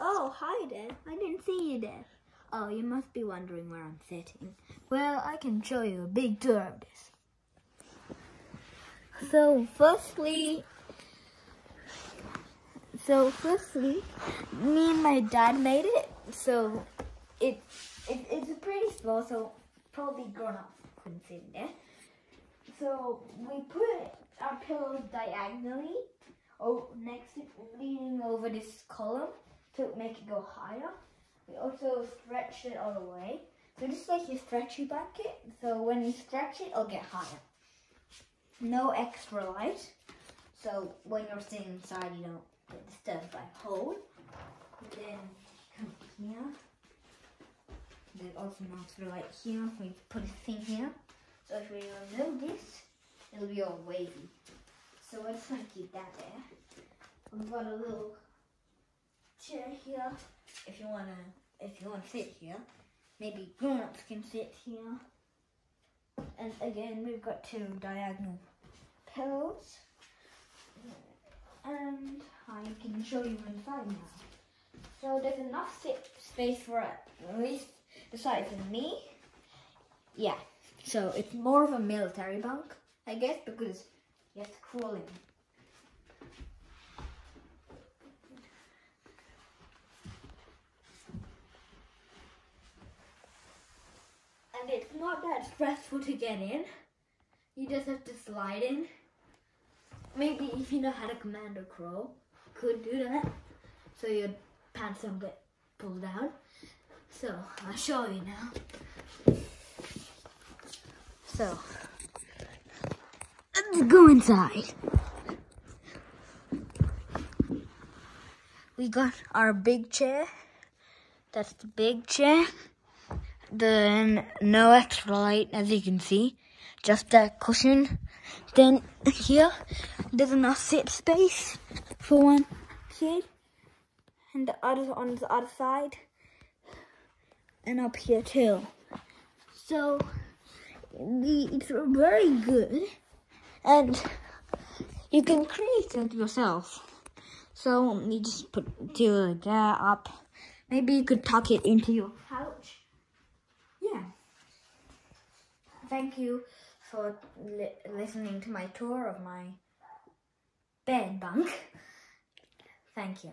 Oh, hi there. I didn't see you there. Oh, you must be wondering where I'm sitting. Well, I can show you a big tour of this. So, firstly, so firstly, me and my dad made it. So, it, it it's pretty small. So, probably grown ups couldn't fit in there. So we put our pillows diagonally, oh, next leaning over this column to make it go higher. We also stretched it all the way. So just like your stretchy blanket. So when you stretch it, it'll get higher. No extra light. So when you're sitting inside, you don't get disturbed by cold. Then come here. Then also not for light here. We put a thing here. So if we remove this, it'll be all wavy. So we're just gonna keep that there. We've got a little chair here if you wanna if you wanna sit here. Maybe grown-ups can sit here. And again we've got two diagonal pillows. And I can show you inside now. So there's enough sit space for at least the size of me. Yeah. So it's more of a military bunk, I guess, because you have to crawl in. And it's not that stressful to get in. You just have to slide in. Maybe if you know how to commando crawl, could do that. So your pants don't get pulled down. So I'll show you now. So let's go inside. We got our big chair. That's the big chair. Then no extra light as you can see. Just that cushion. Then here there's enough sit space for one kid. And the other on the other side. And up here too. So it's very good and you can create it yourself. So you just put do that up. Maybe you could tuck it into your couch. Yeah. Thank you for li listening to my tour of my bed bunk. Thank you.